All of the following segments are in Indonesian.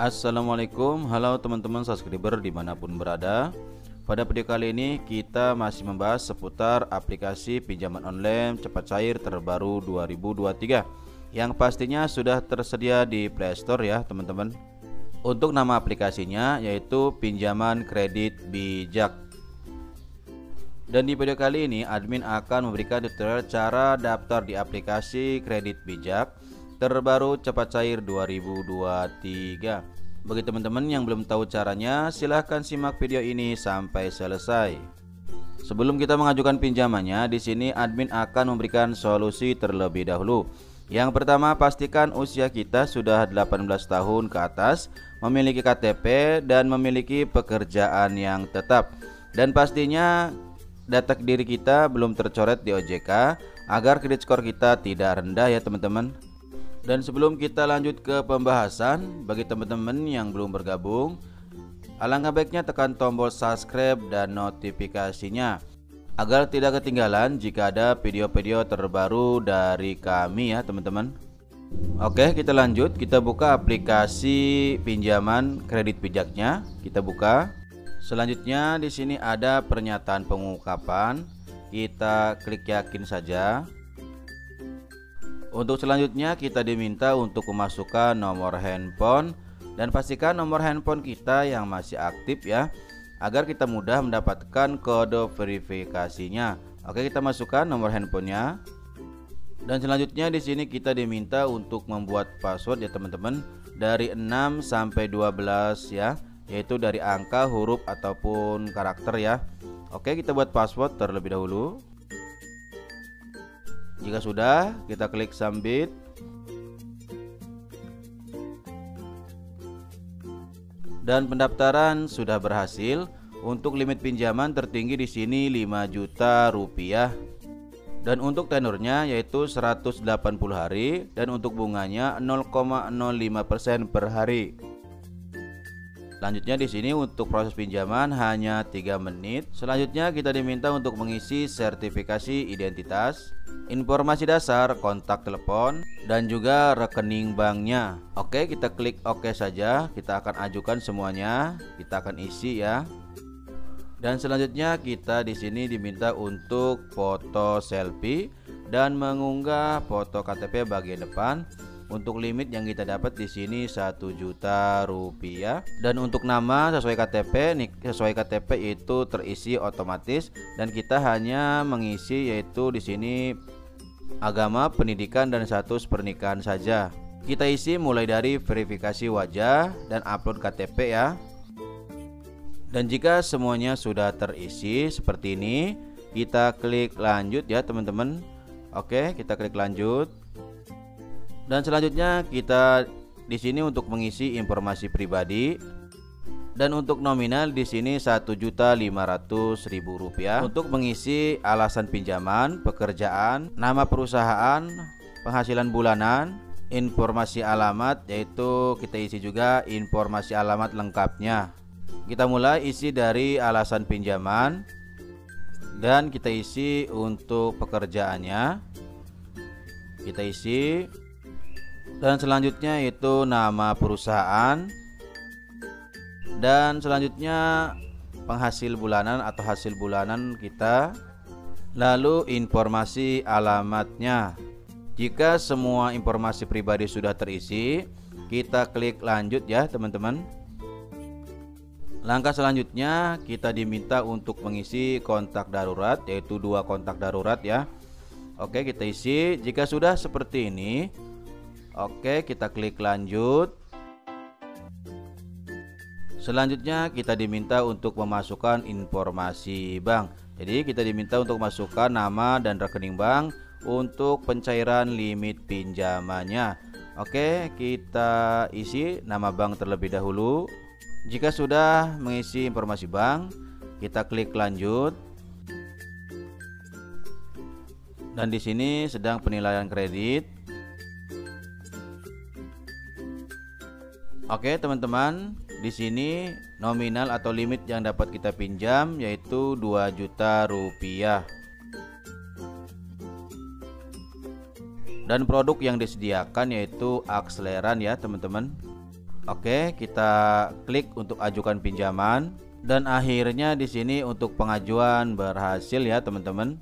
Assalamualaikum, halo teman-teman subscriber di mana pun berada. Pada video kali ini kita masih membahas seputar aplikasi pinjaman online cepat cair terbaru 2023 Yang pastinya sudah tersedia di Play Store ya teman-teman. Untuk nama aplikasinya yaitu pinjaman kredit bijak. Dan di video kali ini admin akan memberikan tutorial cara daftar di aplikasi kredit bijak terbaru cepat cair 2023. Bagi teman-teman yang belum tahu caranya, silahkan simak video ini sampai selesai. Sebelum kita mengajukan pinjamannya, di sini admin akan memberikan solusi terlebih dahulu. Yang pertama, pastikan usia kita sudah 18 tahun ke atas, memiliki KTP dan memiliki pekerjaan yang tetap. Dan pastinya data diri kita belum tercoret di OJK agar kredit skor kita tidak rendah ya teman-teman. Dan sebelum kita lanjut ke pembahasan, bagi teman-teman yang belum bergabung, alangkah baiknya tekan tombol subscribe dan notifikasinya agar tidak ketinggalan jika ada video-video terbaru dari kami ya teman-teman. Oke, kita lanjut. Kita buka aplikasi pinjaman kredit bijaknya. Kita buka. Selanjutnya di sini ada pernyataan pengungkapan. Kita klik yakin saja. Untuk selanjutnya kita diminta untuk memasukkan nomor handphone dan pastikan nomor handphone kita yang masih aktif ya agar kita mudah mendapatkan kode verifikasinya. Oke, kita masukkan nomor handphonenya. Dan selanjutnya di sini kita diminta untuk membuat password ya teman-teman dari 6 sampai 12 ya, yaitu dari angka, huruf ataupun karakter ya. Oke, kita buat password terlebih dahulu. Jika sudah, kita klik submit. Dan pendaftaran sudah berhasil. Untuk limit pinjaman tertinggi di sini 5 juta rupiah. Dan untuk tenornya yaitu 180 hari dan untuk bunganya 0,05% per hari. Selanjutnya di sini untuk proses pinjaman hanya 3 menit. Selanjutnya kita diminta untuk mengisi sertifikasi identitas, informasi dasar, kontak telepon, dan juga rekening banknya. Oke, kita klik OK saja. Kita akan ajukan semuanya. Kita akan isi ya. Dan selanjutnya kita di sini diminta untuk foto selfie dan mengunggah foto KTP bagian depan untuk limit yang kita dapat di sini satu juta rupiah dan untuk nama sesuai KTP nih sesuai KTP itu terisi otomatis dan kita hanya mengisi yaitu di sini agama, pendidikan dan status pernikahan saja. Kita isi mulai dari verifikasi wajah dan upload KTP ya. Dan jika semuanya sudah terisi seperti ini, kita klik lanjut ya teman-teman. Oke, kita klik lanjut. Dan selanjutnya kita di sini untuk mengisi informasi pribadi dan untuk nominal di sini Rp1.500.000 untuk mengisi alasan pinjaman, pekerjaan, nama perusahaan, penghasilan bulanan, informasi alamat yaitu kita isi juga informasi alamat lengkapnya. Kita mulai isi dari alasan pinjaman dan kita isi untuk pekerjaannya. Kita isi dan selanjutnya itu nama perusahaan. Dan selanjutnya penghasil bulanan atau hasil bulanan kita. Lalu informasi alamatnya. Jika semua informasi pribadi sudah terisi kita klik lanjut ya teman-teman. Langkah selanjutnya kita diminta untuk mengisi kontak darurat yaitu dua kontak darurat ya. Oke kita isi. Jika sudah seperti ini Oke, kita klik lanjut. Selanjutnya kita diminta untuk memasukkan informasi bank. Jadi kita diminta untuk masukkan nama dan rekening bank untuk pencairan limit pinjamannya. Oke, kita isi nama bank terlebih dahulu. Jika sudah mengisi informasi bank, kita klik lanjut. Dan di sini sedang penilaian kredit. Oke teman-teman, di sini nominal atau limit yang dapat kita pinjam yaitu 2 juta rupiah. Dan produk yang disediakan yaitu akseleran ya teman-teman. Oke, kita klik untuk ajukan pinjaman dan akhirnya di sini untuk pengajuan berhasil ya teman-teman.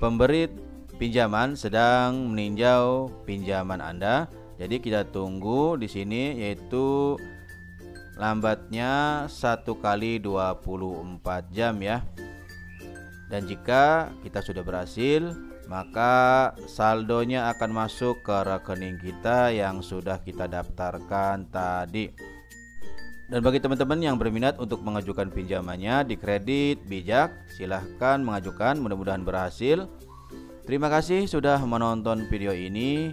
Pemberi pinjaman sedang meninjau pinjaman Anda. Jadi kita tunggu di sini yaitu lambatnya satu kali 24 jam ya. Dan jika kita sudah berhasil, maka saldonya akan masuk ke rekening kita yang sudah kita daftarkan tadi. Dan bagi teman-teman yang berminat untuk mengajukan pinjamannya di kredit bijak, silahkan mengajukan, mudah-mudahan berhasil. Terima kasih sudah menonton video ini.